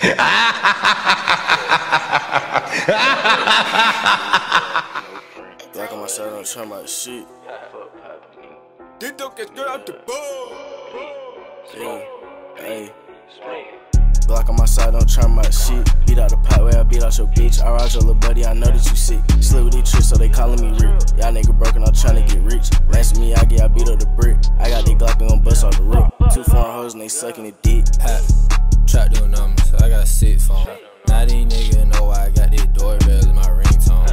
Black on my side, I'm trying about shit. Gets good out the ball. Yeah, hey. Block on my side, don't try my shit. Beat out the pot where I beat out your bitch. I ride your little buddy, I know that you sick. Slip with these tricks, so they calling me rich. Y'all nigga broken, I'm trying to get rich. Last me, I get, I beat up the brick. I got these Glock, gon' bust off the rip. Two foreign hoes and they sucking the dick. Hat, trap doing numbers, I got six phone. Now these niggas know why I got this doorbell in my ringtone.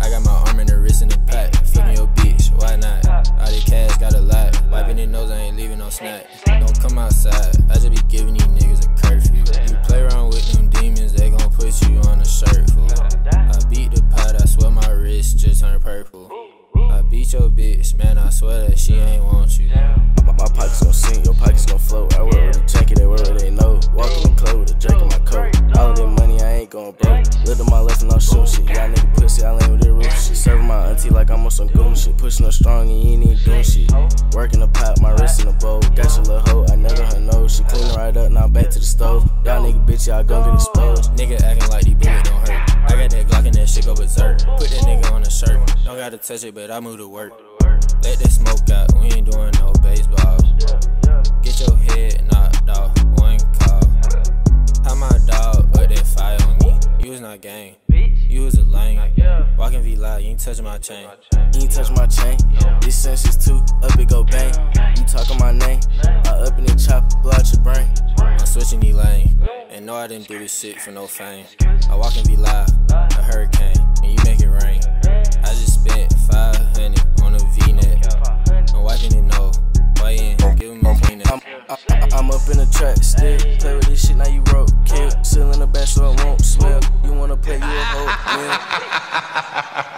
I got my arm in the wrist in the pack. Fucking your bitch, why not? All the cash got a lot. Wiping their nose, I ain't leaving no snack. Don't come outside, I just be giving these niggas a curfew. You play around with them demons, they gon' put you on a shirt, fool. I beat the pot, I swear my wrist just turned purple. I beat your bitch, man, I swear that she ain't want you. And shit. Y'all nigga pussy, I lay with that roof shit. Serving my auntie like I'm on some goon shit. Pushing her strong and you ain't even doing shit. Working the pot, my wrist in the bowl. Got your little hoe, I nugget her nose. She clean right up, now back to the stove. Y'all nigga bitch, y'all gon' get exposed. Nigga acting like these bullets don't hurt. I got that Glock and that shit go berserk. Put that nigga on a shirt. Don't gotta touch it, but I move to work. Let that smoke out, we ain't doing no baseball. Get your head knocked off, one call. How my dog up that fire on me? You was not gang, ain't touching my chain. You ain't touch my chain. This sense is two, up it go bang. You talking my name, I up in the chop, blow out your brain. I'm switching the lane, and no, I didn't do this shit for no fame. I walk in V live, a hurricane, and you make it rain. I just spent 500 on a V neck. I'm wiping it no, why you ain't give him a clean I'm, I, I, I'm up in the track, still play with this shit. Now you broke, kill, seal in the back so it won't swell. You wanna play, you a hoe, yeah.